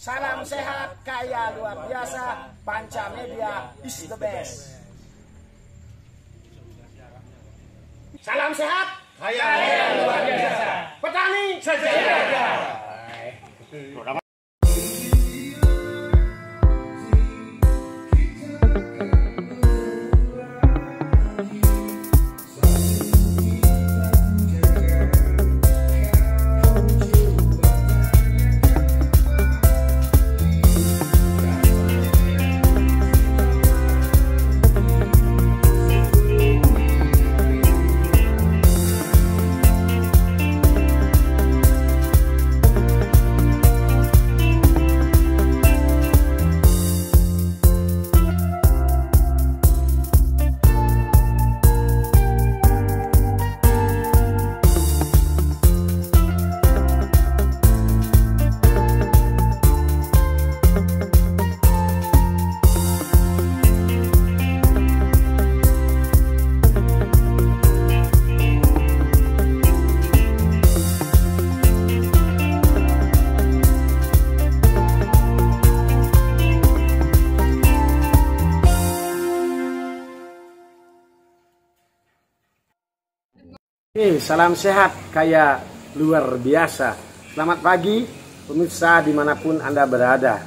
Salam sehat, kaya luar biasa. Panca Media is the best. Salam sehat, kaya, luar biasa. Petani sejahtera. Oke, salam sehat kayak luar biasa. Selamat pagi, pemirsa di mana pun Anda berada.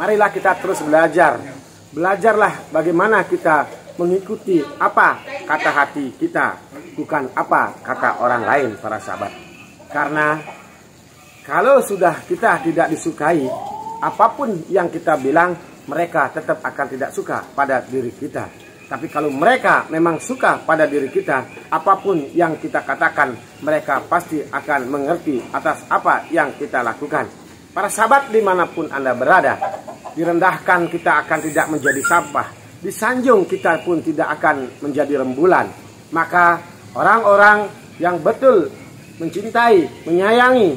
Marilah kita terus belajar. Belajarlah bagaimana kita mengikuti apa kata hati kita, bukan apa kata orang lain, para sahabat. Karena kalau sudah kita tidak disukai, apa pun yang kita bilang, mereka tetap akan tidak suka pada diri kita. Tapi kalau mereka memang suka pada diri kita, apa pun yang kita katakan, mereka pasti akan mengerti atas apa yang kita lakukan. Para sahabat di mana pun Anda berada, direndahkan kita akan tidak menjadi sampah. Disanjung kita pun tidak akan menjadi rembulan. Maka orang-orang yang betul mencintai, menyayangi,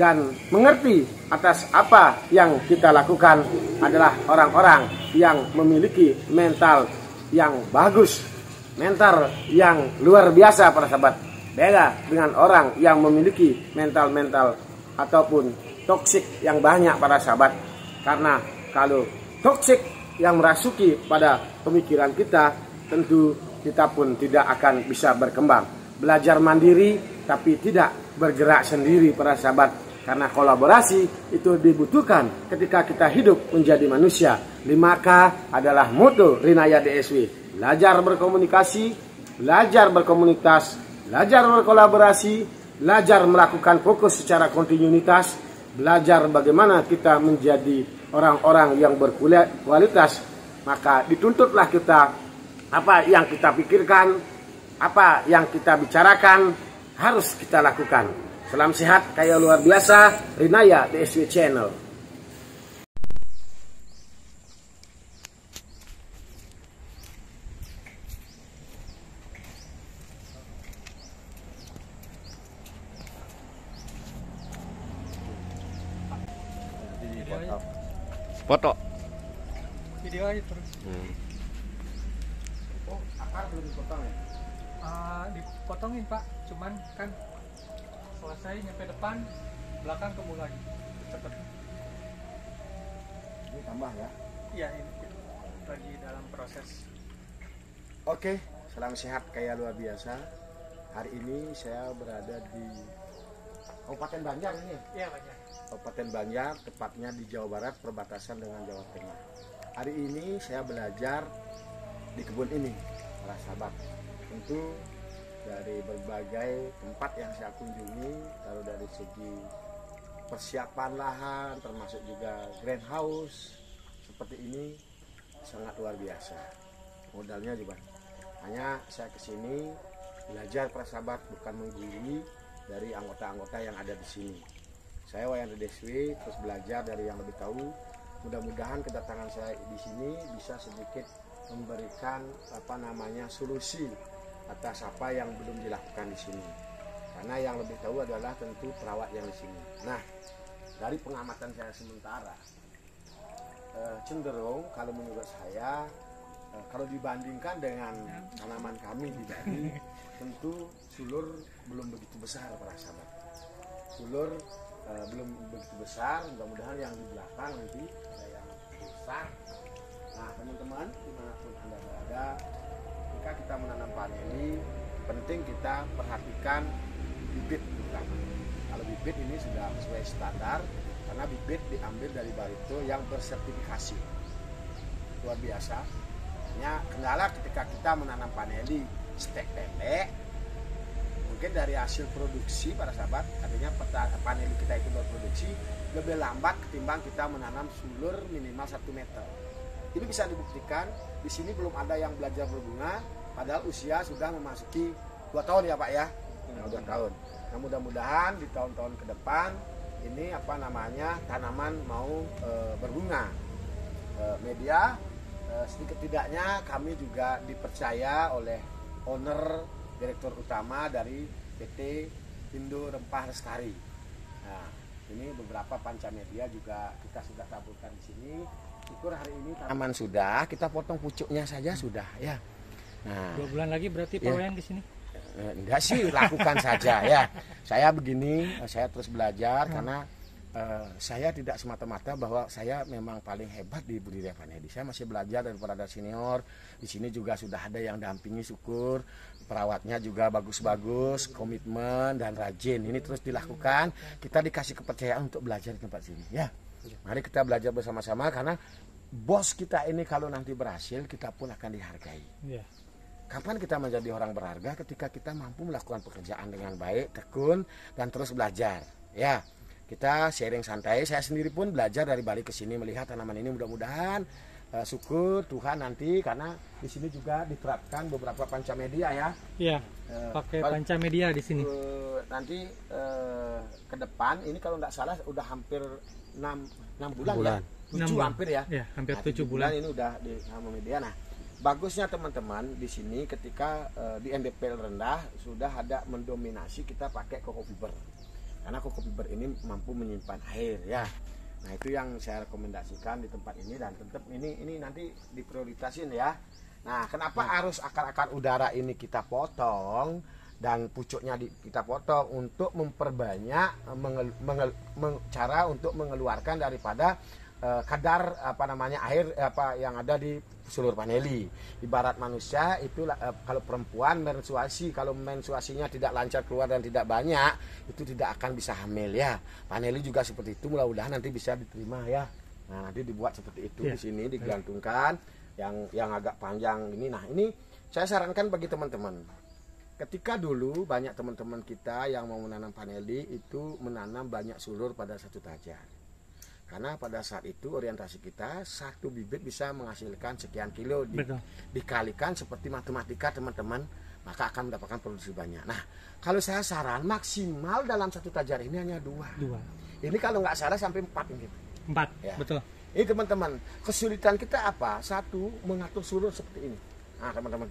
dan mengerti atas apa yang kita lakukan adalah orang-orang yang memiliki mental yang bagus, mental yang luar biasa para sahabat. Beda dengan orang yang memiliki mental-mental ataupun toksik yang banyak para sahabat. Karena kalau toksik yang merasuki pada pemikiran kita, tentu kita pun tidak akan bisa berkembang. Belajar mandiri tapi tidak bergerak sendiri para sahabat karena kolaborasi itu dibutuhkan ketika kita hidup menjadi manusia. 5K adalah moto Rinaya DSW. Belajar berkomunikasi, belajar berkomunitas, belajar berkolaborasi, belajar melakukan fokus secara kontinuitas, belajar bagaimana kita menjadi orang-orang yang berkualitas. Maka dituntutlah kita apa yang kita pikirkan, apa yang kita bicarakan harus kita lakukan. Salam sehat kayak luar biasa, Rinaya DSW Channel. Foto. Video aja terus. Hmm. Oh, akar belum dipotong ya? Ah, dipotongin pak, cuman kan selesai nyampe depan, belakang kemu lagi. Cepet. Ini tambah ya. Iya ini lagi dalam proses. Oke, salam sehat kayak luar biasa. Hari ini saya berada di Kabupaten Banjar ini. ya? Iya banyak. Kabupaten Banjar, tepatnya di Jawa Barat, perbatasan dengan Jawa Tengah. Hari ini saya belajar di kebun ini, para sahabat. Tentu dari berbagai tempat yang saya kunjungi, lalu dari segi persiapan lahan, termasuk juga greenhouse seperti ini sangat luar biasa. Modalnya juga hanya saya ke sini belajar para sahabat bukan menggurui dari anggota-anggota yang ada di sini. Saya Wayan Deswi terus belajar dari yang lebih tahu. Mudah-mudahan kedatangan saya di sini bisa sedikit memberikan apa namanya solusi atas apa yang belum dilakukan di sini. Karena yang lebih tahu adalah tentu perawat yang di sini. Nah, dari pengamatan saya sementara eh, cenderung kalau menurut saya eh, kalau dibandingkan dengan tanaman kami di Bali tentu sulur belum begitu besar para sahabat. Sulur eh, belum begitu besar mudah-mudahan yang di belakang nanti ada perhatikan bibit terutama kalau bibit ini sudah sesuai standar karena bibit diambil dari barito yang bersertifikasi. Luar biasa. Hanya kendala ketika kita menanam paneli stek pendek mungkin dari hasil produksi para sahabat artinya paneli kita itu berproduksi lebih lambat ketimbang kita menanam sulur minimal 1 meter. Ini bisa dibuktikan di sini belum ada yang belajar berbunga padahal usia sudah memasuki dua tahun ya pak ya Nah, dua tahun nah mudah-mudahan di tahun-tahun ke depan ini apa namanya tanaman mau e, berbunga E, media e, sedikit tidaknya kami juga dipercaya oleh owner direktur utama dari PT Indo Rempah Lestari. Nah, ini beberapa panca media juga kita sudah taburkan di sini. Syukur hari ini tanaman sudah, kita potong pucuknya saja sudah ya. Nah, Dua bulan lagi berarti Ya. Pak Wayan di sini. Eh, enggak sih lakukan saja ya. Saya begini eh, saya terus belajar karena eh, saya tidak semata-mata bahwa saya memang paling hebat di budidaya panedi saya masih belajar daripada ada senior. Di sini juga sudah ada yang dampingi syukur perawatnya juga bagus-bagus komitmen dan rajin. Ini terus dilakukan. Kita dikasih kepercayaan untuk belajar di tempat sini ya. Mari kita belajar bersama-sama karena bos kita ini kalau nanti berhasil kita pun akan dihargai. Iya. Kapan kita menjadi orang berharga ketika kita mampu melakukan pekerjaan dengan baik, tekun, dan terus belajar. Ya, kita sharing santai. Saya sendiri pun belajar dari balik ke sini melihat tanaman ini mudah-mudahan eh, syukur Tuhan nanti karena di sini juga diterapkan beberapa panca media ya. Iya. Eh, Pakai panca media di sini. eh, nanti eh, ke depan ini kalau nggak salah udah hampir 6 6 bulan, bulan. ya. 7 Enam bulan. hampir ya. Ya, hampir Nah, tujuh tujuh bulan. ini udah di sama media. Nah, bagusnya teman-teman di sini ketika eh, di NDPL rendah sudah ada mendominasi kita pakai koko fiber. Karena koko fiber ini mampu menyimpan air ya. Nah, itu yang saya rekomendasikan di tempat ini dan tetap ini ini nanti diprioritasin ya. Nah, kenapa arus akar-akar udara ini kita potong dan pucuknya di, kita potong untuk memperbanyak mengel- mengel- meng- cara untuk mengeluarkan daripada eh, kadar apa namanya air apa yang ada di seluruh paneli. Ibarat manusia itu eh, kalau perempuan menstruasi, kalau menstruasinya tidak lancar keluar dan tidak banyak, itu tidak akan bisa hamil ya. Paneli juga seperti itu, mudah-mudahan nanti bisa diterima ya. Nah, nanti dibuat seperti itu Iya. di sini digantungkan yang yang agak panjang ini. Nah, ini saya sarankan bagi teman-teman. Ketika dulu banyak teman-teman kita yang mau menanam paneli itu menanam banyak sulur pada satu tajar. Karena pada saat itu orientasi kita satu bibit bisa menghasilkan sekian kilo di- Betul. dikalikan seperti matematika teman-teman maka akan mendapatkan produksi banyak. Nah kalau saya saran maksimal dalam satu tajar ini hanya dua. Dua. Ini kalau nggak salah sampai empat ini. Empat. Ya. Betul. Ini teman-teman kesulitan kita apa? Satu mengatur sulur seperti ini. Nah teman-teman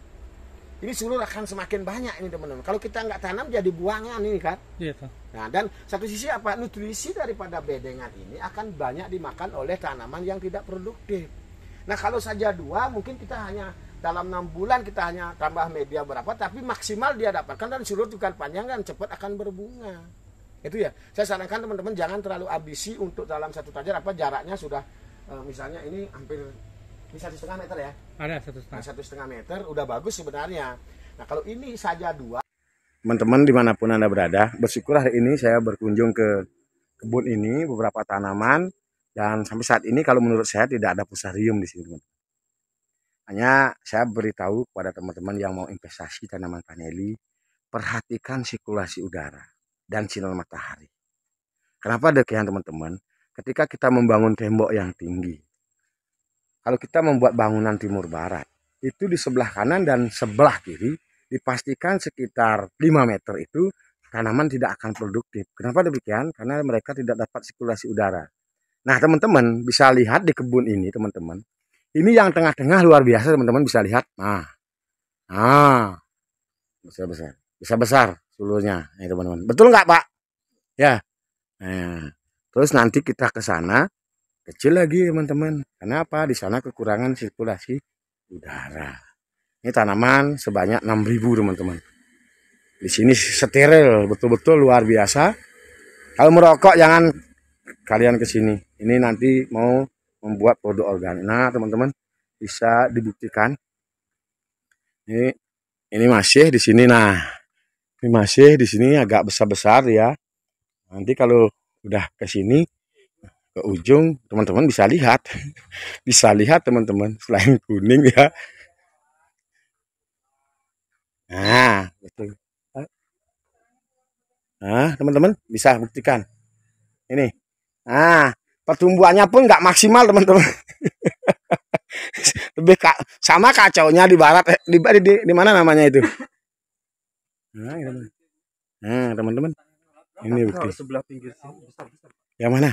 ini sulur akan semakin banyak ini teman-teman. Kalau kita nggak tanam jadi buangan ini kan. Iya. Nah, dan satu sisi apa? Nutrisi daripada bedengan ini akan banyak dimakan oleh tanaman yang tidak produktif. Nah, kalau saja dua, mungkin kita hanya dalam enam bulan kita hanya tambah media berapa, tapi maksimal dia dapatkan dan sulur juga panjang dan cepat akan berbunga. Itu ya. Saya sarankan teman-teman jangan terlalu ambisi untuk dalam satu tajar apa jaraknya sudah eh, misalnya ini hampir ini satu setengah meter ya. Ada satu Nah, setengah. satu setengah meter udah bagus sebenarnya. Nah kalau ini saja dua. Teman-teman di mana pun anda berada, bersyukur hari ini saya berkunjung ke kebun ini beberapa tanaman dan sampai saat ini kalau menurut saya tidak ada pusarium di sini teman. Hanya saya beritahu kepada teman-teman yang mau investasi tanaman paneli, perhatikan sirkulasi udara dan sinar matahari. Kenapa demikian teman-teman? Ketika kita membangun tembok yang tinggi, kalau kita membuat bangunan timur barat, itu di sebelah kanan dan sebelah kiri dipastikan sekitar 5 meter itu tanaman tidak akan produktif. Kenapa demikian? Karena mereka tidak dapat sirkulasi udara. Nah, teman-teman bisa lihat di kebun ini, teman-teman. Ini yang tengah-tengah luar biasa, teman-teman bisa lihat. Nah, nah, besar-besar, bisa besar sulurnya, nih teman-teman. Betul nggak, Pak? Ya. Nah, terus nanti kita ke sana, kecil lagi, teman-teman. Kenapa? Di sana kekurangan sirkulasi udara. Ini tanaman sebanyak 6000 teman-teman. Di sini steril, betul-betul luar biasa. Kalau merokok jangan kalian ke sini. Ini nanti mau membuat produk organik. Nah, teman-teman bisa dibuktikan. Ini ini masih di sini. Nah, ini masih di sini agak besar-besar ya. Nanti kalau udah ke sini ke ujung teman-teman bisa lihat. bisa lihat teman-teman selain kuning ya. Nah, betul. Nah, teman-teman bisa buktikan. Ini. Nah, pertumbuhannya pun nggak maksimal, teman-teman. Lebih ka sama kacaunya di barat eh, di, di, di mana namanya itu? Nah, teman-teman. Nah, teman-teman. Ini bukti. Yang mana?